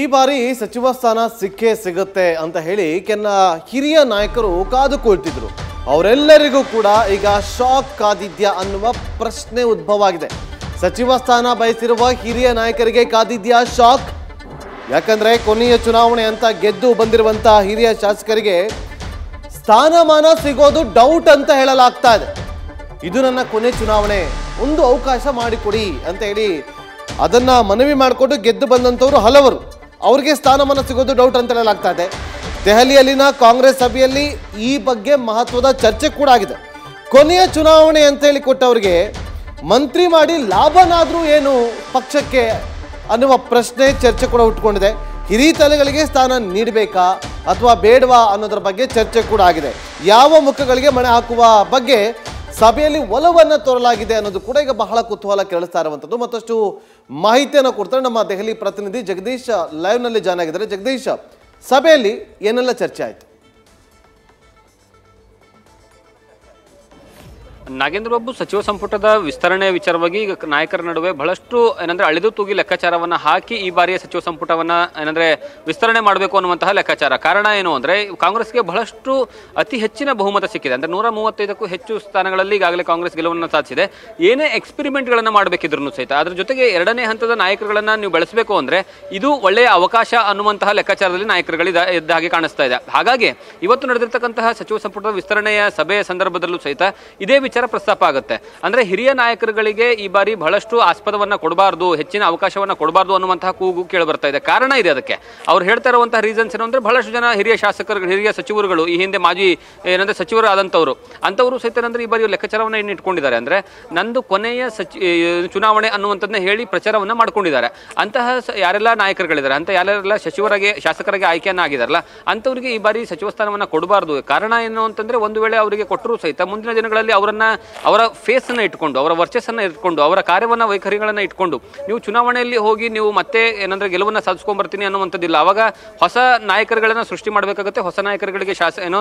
ಈ ಬಾರಿ ಸಚಿವ ಸ್ಥಾನ ಸಿಕ್ಕೇ ಸಿಗುತ್ತೆ ಅಂತ ಹೇಳಿ ಕೆಲ ಹಿರಿಯ ನಾಯಕರು ಕಾದುಕೊಳ್ತಿದ್ರು ಅವರೆಲ್ಲರಿಗೂ ಕೂಡ ಈಗ ಶಾಕ್ ಕಾದಿದ್ಯಾ ಅನ್ನುವ ಪ್ರಶ್ನೆ ಉದ್ಭವ ಆಗಿದೆ ಸಚಿವ ಸ್ಥಾನ ಬಯಸಿರುವ ಹಿರಿಯ ನಾಯಕರಿಗೆ ಕಾದಿದ್ಯಾ ಶಾಕ್? ಯಾಕಂದ್ರೆ ಕೊನೆಯ ಚುನಾವಣೆ ಅಂತ ಗೆದ್ದು ಬಂದಿರುವಂತಹ ಹಿರಿಯ ಶಾಸಕರಿಗೆ ಸ್ಥಾನಮಾನ ಸಿಗೋದು ಡೌಟ್ ಅಂತ ಹೇಳಲಾಗ್ತಾ ಇದೆ. ಇದು ನನ್ನ ಕೊನೆ ಚುನಾವಣೆ, ಒಂದು ಅವಕಾಶ ಮಾಡಿಕೊಡಿ ಅಂತ ಹೇಳಿ ಅದನ್ನ ಮನವಿ ಮಾಡಿಕೊಂಡು ಗೆದ್ದು ಬಂದಂಥವ್ರು ಹಲವರು. ಅವ್ರಿಗೆ ಸ್ಥಾನಮಾನ ಸಿಗೋದು ಡೌಟ್ ಅಂತ ಹೇಳಲಾಗ್ತಾ ಇದೆ. ದೆಹಲಿಯಲ್ಲಿನ ಕಾಂಗ್ರೆಸ್ ಸಭೆಯಲ್ಲಿ ಈ ಬಗ್ಗೆ ಮಹತ್ವದ ಚರ್ಚೆ ಕೂಡ ಆಗಿದೆ. ಕೊನೆಯ ಚುನಾವಣೆ ಅಂತ ಹೇಳಿ ಕೊಟ್ಟವ್ರಿಗೆ ಮಂತ್ರಿ ಮಾಡಿ ಲಾಭನಾದರೂ ಏನು ಪಕ್ಷಕ್ಕೆ ಅನ್ನುವ ಪ್ರಶ್ನೆ ಚರ್ಚೆ ಕೂಡ ಉಟ್ಕೊಂಡಿದೆ. ಹಿರಿಯ ತಲೆಗಳಿಗೆ ಸ್ಥಾನ ನೀಡಬೇಕಾ ಅಥವಾ ಬೇಡವಾ ಅನ್ನೋದ್ರ ಬಗ್ಗೆ ಚರ್ಚೆ ಕೂಡ ಆಗಿದೆ. ಯಾವ ಮುಖಗಳಿಗೆ ಮಣೆ ಹಾಕುವ ಬಗ್ಗೆ ಸಭೆಯಲ್ಲಿ ಒಲವನ್ನು ತೋರಲಾಗಿದೆ ಅನ್ನೋದು ಕೂಡ ಈಗ ಬಹಳ ಕುತೂಹಲ ಕೇಳಿಸ್ತಾ ಇರುವಂಥದ್ದು. ಮತ್ತಷ್ಟು ಮಾಹಿತಿಯನ್ನು ಕೊಡ್ತಾರೆ ನಮ್ಮ ದೆಹಲಿ ಪ್ರತಿನಿಧಿ ಜಗದೀಶ್ ಲೈವ್ನಲ್ಲಿ ಜಾಯ್ನ್ ಆಗಿದ್ದಾರೆ. ಜಗದೀಶ್, ಸಭೆಯಲ್ಲಿ ಏನೆಲ್ಲ ಚರ್ಚೆ ಆಯಿತು? ನಾಗೇಂದ್ರ ಬಾಬು, ಸಚಿವ ಸಂಪುಟದ ವಿಸ್ತರಣೆ ವಿಚಾರವಾಗಿ ಈಗ ನಾಯಕರ ನಡುವೆ ಬಹಳಷ್ಟು, ಏನಂದ್ರೆ ಅಳೆದು ತೂಗಿ ಲೆಕ್ಕಾಚಾರವನ್ನ ಹಾಕಿ ಈ ಬಾರಿಯ ಸಚಿವ ಸಂಪುಟವನ್ನ, ಏನಂದ್ರೆ ವಿಸ್ತರಣೆ ಮಾಡಬೇಕು ಅನ್ನುವಂತಹ ಲೆಕ್ಕಾಚಾರ. ಕಾರಣ ಏನು ಅಂದ್ರೆ, ಕಾಂಗ್ರೆಸ್ಗೆ ಬಹಳಷ್ಟು ಅತಿ ಹೆಚ್ಚಿನ ಬಹುಮತ ಸಿಕ್ಕಿದೆ. ಅಂದ್ರೆ ನೂರ ಮೂವತ್ತೈದಕ್ಕೂ ಹೆಚ್ಚು ಸ್ಥಾನಗಳಲ್ಲಿ ಈಗಾಗಲೇ ಕಾಂಗ್ರೆಸ್ ಗೆಲುವನ್ನು ಸಾಧಿಸಿದೆ. ಏನೇ ಎಕ್ಸ್ಪೆರಿಮೆಂಟ್ಗಳನ್ನ ಮಾಡಬೇಕಿದ್ರು ಸಹಿತ, ಅದ್ರ ಜೊತೆಗೆ ಎರಡನೇ ಹಂತದ ನಾಯಕರುಗಳನ್ನ ನೀವು ಬೆಳೆಸಬೇಕು ಅಂದ್ರೆ, ಇದು ಒಳ್ಳೆಯ ಅವಕಾಶ ಅನ್ನುವಂತಹ ಲೆಕ್ಕಾಚಾರದಲ್ಲಿ ನಾಯಕರುಗಳಿದ ಇದ್ದ ಹಾಗೆ ಕಾಣಿಸ್ತಾ ಇದೆ. ಹಾಗಾಗಿ, ಇವತ್ತು ನಡೆದಿರ್ತಕ್ಕಂತಹ ಸಚಿವ ಸಂಪುಟದ ವಿಸ್ತರಣೆಯ ಸಭೆಯ ಸಂದರ್ಭದಲ್ಲೂ ಸಹಿತ ಇದೇ ವಿಚಾರ ಪ್ರಸ್ತಾಪ ಆಗುತ್ತೆ. ಅಂದ್ರೆ ಹಿರಿಯ ನಾಯಕರುಗಳಿಗೆ ಈ ಬಾರಿ ಬಹಳಷ್ಟು ಆಸ್ಪದವನ್ನ ಕೊಡಬಾರ್ದು, ಹೆಚ್ಚಿನ ಅವಕಾಶವನ್ನ ಕೊಡಬಾರ್ದು ಅನ್ನುವಂತಹ ಕೂಗು ಕೇಳಿ ಬರ್ತಾ ಇದೆ. ಕಾರಣ ಇದೆ ಅದಕ್ಕೆ. ಅವ್ರು ಹೇಳ್ತಾ ಇರುವಂತಹ ರೀಸನ್ಸ್ ಏನು ಅಂದ್ರೆ ಬಹಳಷ್ಟು ಜನ ಹಿರಿಯ ಶಾಸಕರು ಹಿರಿಯ ಸಚಿವರುಗಳು, ಈ ಹಿಂದೆ ಮಾಜಿ ಏನಂದ್ರೆ ಸಚಿವರು ಆದಂತವರು ಅಂತವರು ಸಹಿತ ಅಂದ್ರೆ ಈ ಬಾರಿ ಲೆಕ್ಕಾಚಾರವನ್ನ ಏನು ಇಟ್ಕೊಂಡಿದ್ದಾರೆ. ಅಂದ್ರೆ ನಂದು ಕೊನೆಯ ಸಚಿ ಚುನಾವಣೆ ಅನ್ನುವಂಥದ್ದನ್ನ ಹೇಳಿ ಪ್ರಚಾರವನ್ನ ಮಾಡ್ಕೊಂಡಿದ್ದಾರೆ. ಅಂತಹ ಯಾರೆಲ್ಲ ನಾಯಕರುಗಳಿದ್ದಾರೆ, ಅಂತ ಯಾರೆಲ್ಲ ಸಚಿವರಾಗಿ, ಶಾಸಕರಾಗಿ ಆಯ್ಕೆಯನ್ನ ಆಗಿದಾರಲ್ಲ ಅಂತವರಿಗೆ ಈ ಬಾರಿ ಸಚಿವ ಸ್ಥಾನವನ್ನ ಕೊಡಬಾರ್ದು. ಕಾರಣ ಏನು ಅಂತಂದ್ರೆ ಒಂದು ವೇಳೆ ಅವರಿಗೆ ಕೊಟ್ಟರು ಸಹಿತ ಮುಂದಿನ ದಿನಗಳಲ್ಲಿ ಅವರನ್ನ ಅವರ ಫೇಸನ್ನು ಇಟ್ಕೊಂಡು, ಅವರ ವರ್ಚಸ್ಸನ್ನು ಇಟ್ಕೊಂಡು, ಅವರ ಕಾರ್ಯವನ್ನು ವೈಖರಿಗಳನ್ನು ಇಟ್ಕೊಂಡು, ನೀವು ಚುನಾವಣೆಯಲ್ಲಿ ಹೋಗಿ ನೀವು ಮತ್ತೆ ಏನಂದರೆ ಗೆಲುವನ್ನು ಸಾಧಿಸ್ಕೊಂಡ್ಬರ್ತೀನಿ ಅನ್ನುವಂಥದ್ದಿಲ್ಲ. ಅವಾಗ ಹೊಸ ನಾಯಕರುಗಳನ್ನು ಸೃಷ್ಟಿ ಮಾಡಬೇಕಾಗುತ್ತೆ, ಹೊಸ ನಾಯಕರುಗಳಿಗೆ ಶಾಸ, ಏನೋ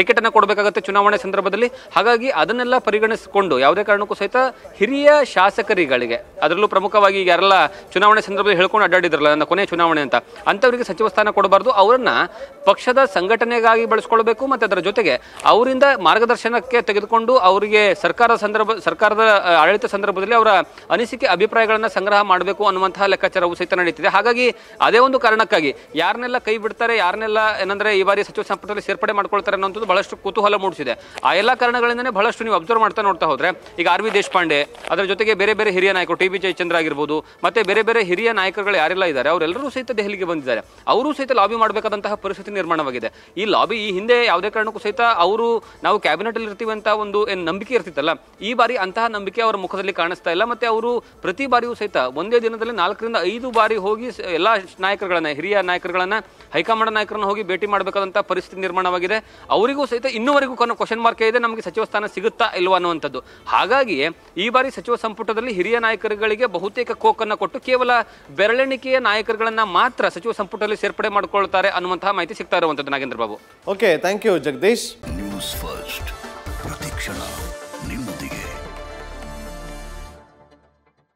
ಟಿಕೆಟನ್ನು ಕೊಡಬೇಕಾಗುತ್ತೆ ಚುನಾವಣೆ ಸಂದರ್ಭದಲ್ಲಿ. ಹಾಗಾಗಿ ಅದನ್ನೆಲ್ಲ ಪರಿಗಣಿಸಿಕೊಂಡು, ಯಾವುದೇ ಕಾರಣಕ್ಕೂ ಸಹಿತ ಹಿರಿಯ ಶಾಸಕರುಗಳಿಗೆ ಅದರಲ್ಲೂ ಪ್ರಮುಖವಾಗಿ ಈಗ ಯಾರೆಲ್ಲ ಚುನಾವಣೆ ಸಂದರ್ಭದಲ್ಲಿ ಹೇಳ್ಕೊಂಡು ಅಡ್ಡಾಡಿದ್ರಲ್ಲ, ನನ್ನ ಕೊನೆ ಚುನಾವಣೆ ಅಂತ, ಅಂಥವರಿಗೆ ಸಚಿವ ಸ್ಥಾನ ಕೊಡಬಾರ್ದು, ಅವರನ್ನು ಪಕ್ಷದ ಸಂಘಟನೆಗಾಗಿ ಬಳಸ್ಕೊಳ್ಬೇಕು ಮತ್ತು ಅದರ ಜೊತೆಗೆ ಅವರಿಂದ ಮಾರ್ಗದರ್ಶನಕ್ಕೆ ತೆಗೆದುಕೊಂಡು ಅವರಿಗೆ ಸರ್ಕಾರದ ಸಂದರ್ಭ, ಸರ್ಕಾರದ ಆಡಳಿತ ಸಂದರ್ಭದಲ್ಲಿ ಅವರ ಅನಿಸಿಕೆ, ಅಭಿಪ್ರಾಯಗಳನ್ನ ಸಂಗ್ರಹ ಮಾಡಬೇಕು ಅನ್ನುವಂತಹ ಲೆಕ್ಕಾಚಾರವು ಸಹಿತ ನಡೀತಿದೆ. ಹಾಗಾಗಿ ಅದೇ ಒಂದು ಕಾರಣಕ್ಕಾಗಿ ಯಾರನ್ನೆಲ್ಲ ಕೈ ಬಿಡ್ತಾರೆ, ಯಾರನ್ನೆಲ್ಲ ಏನಂದ್ರೆ ಈ ಬಾರಿ ಸಚಿವ ಸಂಪುಟದಲ್ಲಿ ಸೇರ್ಪಡೆ ಮಾಡ್ಕೊಳ್ತಾರೆ ಅನ್ನೋದು ಬಹಳಷ್ಟು ಕುತೂಹಲ ಮೂಡಿಸಿದೆ. ಆ ಎಲ್ಲ ಕಾರಣಗಳಿಂದನೇ ಬಹಳಷ್ಟು ನೀವು ಅಬ್ಸರ್ವ್ ಮಾಡ್ತಾ ನೋಡ್ತಾ ಹೋದ್ರೆ, ಈಗ ಆರ್ ವಿ ದೇಶಪಾಂಡೆ, ಅದರ ಜೊತೆಗೆ ಬೇರೆ ಬೇರೆ ಹಿರಿಯ ನಾಯಕರು, ಟಿ. ಬಿ ಜಯಚಂದ್ರ ಆಗಿರ್ಬೋದು, ಮತ್ತೆ ಬೇರೆ ಬೇರೆ ಹಿರಿಯ ನಾಯಕರುಗಳು ಯಾರೆಲ್ಲ ಇದ್ದಾರೆ, ಅವರೆಲ್ಲರೂ ಸಹಿತ ದೆಹಲಿಗೆ ಬಂದಿದ್ದಾರೆ. ಅವರು ಸಹಿತ ಲಾಬಿ ಮಾಡಬೇಕಾದಂತಹ ಪರಿಸ್ಥಿತಿ ನಿರ್ಮಾಣವಾಗಿದೆ. ಈ ಲಾಬಿ ಈ ಹಿಂದೆ ಯಾವುದೇ ಕಾರಣಕ್ಕೂ ಸಹಿತ ಅವರು ನಾವು ಕ್ಯಾಬಿನೆಟ್ ಅಲ್ಲಿ ಇರ್ತೀವಂತ ಒಂದು ಏನು ನಂಬಿಕೆ ಇರ್ತಿತ್ತಲ್ಲ, ಈ ಬಾರಿ ಅಂತಹ ನಂಬಿಕೆ ಅವರ ಮುಖದಲ್ಲಿ ಕಾಣಿಸ್ತಾ ಇಲ್ಲ, ಮತ್ತೆ ಅವರು ಪ್ರತಿ ಬಾರಿಯೂ ಸಹಿತ ಒಂದೇ ದಿನದಲ್ಲಿ ನಾಲ್ಕರಿಂದ ಐದು ಬಾರಿ ಹೋಗಿ ಎಲ್ಲ ನಾಯಕರುಗಳನ್ನ, ಹಿರಿಯ ನಾಯಕರುಗಳನ್ನ, ಹೈಕಮಾಂಡ್ ನಾಯಕರನ್ನ ಹೋಗಿ ಭೇಟಿ ಮಾಡಬೇಕಾದಂತಹ ಪರಿಸ್ಥಿತಿ ನಿರ್ಮಾಣವಾಗಿದೆ. ಅವರಿಗೂ ಸಹಿತ ಇನ್ನೂವರೆಗೂ ಕ್ವಶನ್ ಮಾರ್ಕ್ ಇದೆ, ನಮಗೆ ಸಚಿವ ಸ್ಥಾನ ಸಿಗುತ್ತಾ ಇಲ್ವಾ ಅನ್ನುವಂಥದ್ದು. ಹಾಗಾಗಿ ಈ ಬಾರಿ ಸಚಿವ ಸಂಪುಟದಲ್ಲಿ ಹಿರಿಯ ನಾಯಕರುಗಳಿಗೆ ಬಹುತೇಕ ಕೋಕನ್ನು ಕೊಟ್ಟು ಕೇವಲ ಬೆರಳೆಣಿಕೆಯ ನಾಯಕರುಗಳನ್ನು ಮಾತ್ರ ಸಚಿವ ಸಂಪುಟದಲ್ಲಿ ಸೇರ್ಪಡೆ ಮಾಡಿಕೊಳ್ತಾರೆ ಅನ್ನುವಂತಹ ಮಾಹಿತಿ ಸಿಗ್ತಾ ಇರುವಂತದ್ದು Nagendra Babu. Okay thank you Jagadish news first ಪ್ರತಿಕ್ಷಣ.